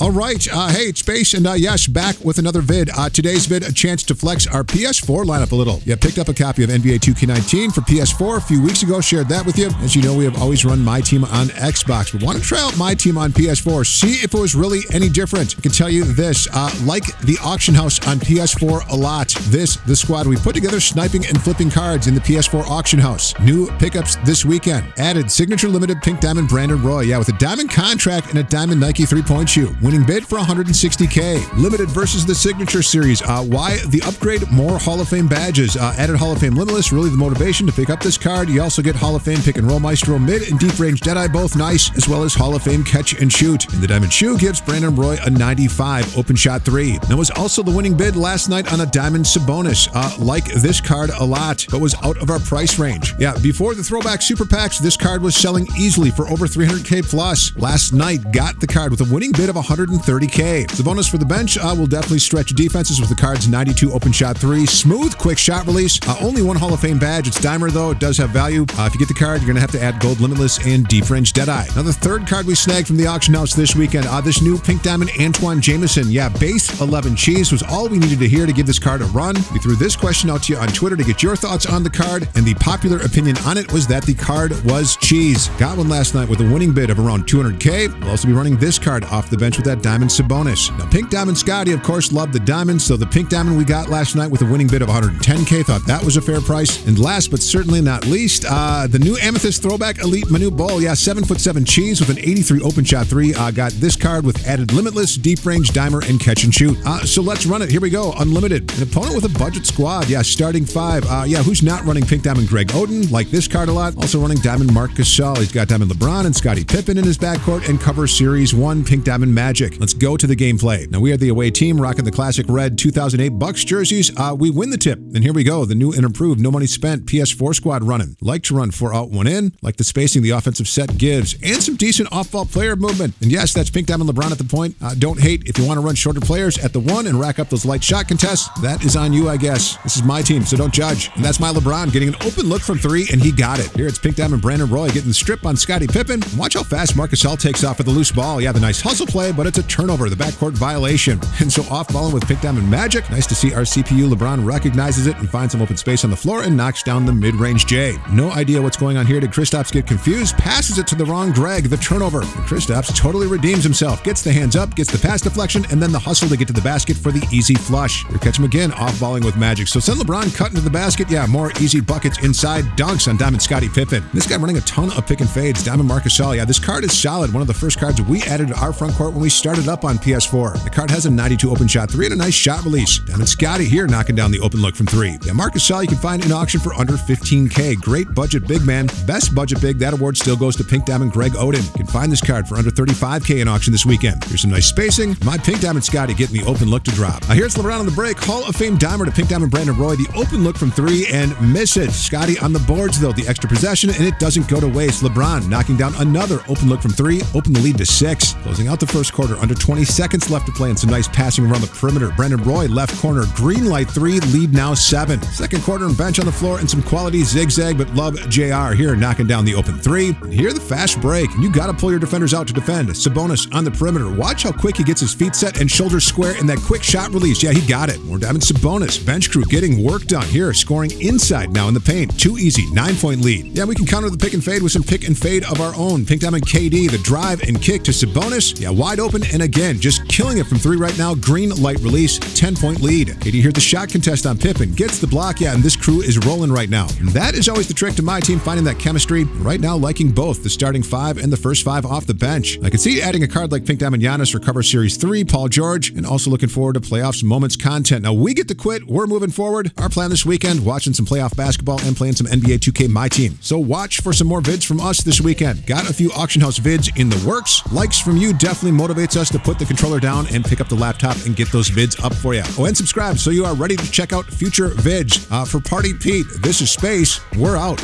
All right. Uh, hey, it's Space, and uh, yes, back with another vid. Uh, today's vid, a chance to flex our PS4 lineup a little. Yeah, picked up a copy of NBA 2K19 for PS4 a few weeks ago, shared that with you. As you know, we have always run my team on Xbox, but want to try out my team on PS4, see if it was really any different. I can tell you this uh, like the auction house on PS4 a lot. This, the squad, we put together sniping and flipping cards in the PS4 auction house. New pickups this weekend. Added signature limited pink diamond Brandon Roy. Yeah, with a diamond contract and a diamond Nike three point shoe winning bid for 160K. Limited versus the Signature Series. Uh, why the upgrade? More Hall of Fame badges. Uh, added Hall of Fame Limitless, really the motivation to pick up this card. You also get Hall of Fame Pick and Roll Maestro Mid and Deep Range Deadeye, both nice, as well as Hall of Fame Catch and Shoot. And the Diamond Shoe gives Brandon Roy a 95 Open Shot 3. That was also the winning bid last night on a Diamond Sabonis. Uh, like this card a lot, but was out of our price range. Yeah, before the throwback super packs, this card was selling easily for over 300k plus. Last night, got the card with a winning bid of 130 30K. The bonus for the bench uh, will definitely stretch defenses with the card's 92 open shot 3. Smooth, quick shot release. Uh, only one Hall of Fame badge. It's Dimer, though. It does have value. Uh, if you get the card, you're going to have to add Gold Limitless and Deep Range Deadeye. Now, the third card we snagged from the auction house this weekend, uh, this new Pink Diamond Antoine Jamison. Yeah, base 11 cheese was all we needed to hear to give this card a run. We threw this question out to you on Twitter to get your thoughts on the card, and the popular opinion on it was that the card was cheese. Got one last night with a winning bid of around 200K. We'll also be running this card off the bench with that Diamond Sabonis. Now, Pink Diamond Scottie, of course, loved the diamond, so the Pink Diamond we got last night with a winning bid of 110K, thought that was a fair price. And last but certainly not least, uh, the new Amethyst Throwback Elite Manute Bol. Yeah, 7 foot 7 cheese with an 83 open shot 3. Uh, got this card with added Limitless, Deep Range, Dimer, and Catch and Shoot. Uh, so let's run it. Here we go. Unlimited. An opponent with a budget squad. Yeah, starting five. Uh, yeah, who's not running Pink Diamond Greg Oden? Like this card a lot. Also running Diamond Marc Gasol. He's got Diamond LeBron and Scottie Pippen in his backcourt and cover Series 1 Pink Diamond Magic. Let's go to the gameplay. Now, we are the away team rocking the classic red 2008 Bucks jerseys. Uh, we win the tip. And here we go. The new and improved, no money spent PS4 squad running. Like to run four out, one in. Like the spacing the offensive set gives. And some decent off ball player movement. And yes, that's Pink Diamond LeBron at the point. Uh, don't hate if you want to run shorter players at the one and rack up those light shot contests. That is on you, I guess. This is my team, so don't judge. And that's my LeBron getting an open look from three, and he got it. Here it's Pink Diamond Brandon Roy getting the strip on Scottie Pippen. Watch how fast Marc Gasol takes off with the loose ball. Yeah, the nice hustle play, but it's a turnover, the backcourt violation. And so off balling with Pink Diamond Magic. Nice to see our CPU LeBron recognizes it and finds some open space on the floor and knocks down the mid range J. No idea what's going on here. Did Kristaps get confused? Passes it to the wrong Greg, the turnover. And Kristaps totally redeems himself, gets the hands up, gets the pass deflection, and then the hustle to get to the basket for the easy flush. We catch him again off balling with Magic. So send LeBron cut into the basket. Yeah, more easy buckets inside dunks on Diamond Scottie Pippen. This guy running a ton of pick and fades. Diamond Marcus. Yeah, this card is solid. One of the first cards we added to our front court when we started up on PS4. The card has a 92 open shot three and a nice shot release. Diamond Scottie here knocking down the open look from three. Yeah, Marc Gasol you can find in auction for under 15K. Great budget big man. Best budget big. That award still goes to Pink Diamond Greg Oden. You can find this card for under 35K in auction this weekend. Here's some nice spacing. My Pink Diamond Scottie getting the open look to drop. Now here's LeBron on the break. Hall of Fame dimer to Pink Diamond Brandon Roy. The open look from three and miss it. Scottie on the boards though. The extra possession and it doesn't go to waste. LeBron knocking down another open look from three. Open the lead to six. Closing out the first quarter. Under 20 seconds left to play and some nice passing around the perimeter. Brandon Roy left corner. Green light three. Lead now seven. Second quarter and bench on the floor and some quality zigzag, but love JR here knocking down the open three. And here the fast break. You got to pull your defenders out to defend. Sabonis on the perimeter. Watch how quick he gets his feet set and shoulders square in that quick shot release. Yeah, he got it. More Diamond Sabonis. Bench crew getting work done here, scoring inside now in the paint. Too easy. Nine point lead. Yeah, we can counter the pick and fade with some pick and fade of our own. Pink Diamond KD, the drive and kick to Sabonis. Yeah, wide open and again, just killing it from three right now. Green light release. 10 point lead. Did you hear the shot contest on Pippen. Gets the block. Yeah, and this crew is rolling right now. And that is always the trick to my team, finding that chemistry. Right now, liking both the starting five and the first five off the bench. I can see adding a card like Pink Diamond Giannis for Cover Series 3, Paul George, and also looking forward to playoffs moments content. Now, we get to quit. We're moving forward. Our plan this weekend, watching some playoff basketball and playing some NBA 2K My Team. So watch for some more vids from us this weekend. Got a few auction house vids in the works. Likes from you definitely motivates us to put the controller down and pick up the laptop and get those vids up for you. Oh, and subscribe so you are ready to check out future vids. Uh, for Party Pete, this is Space. We're out.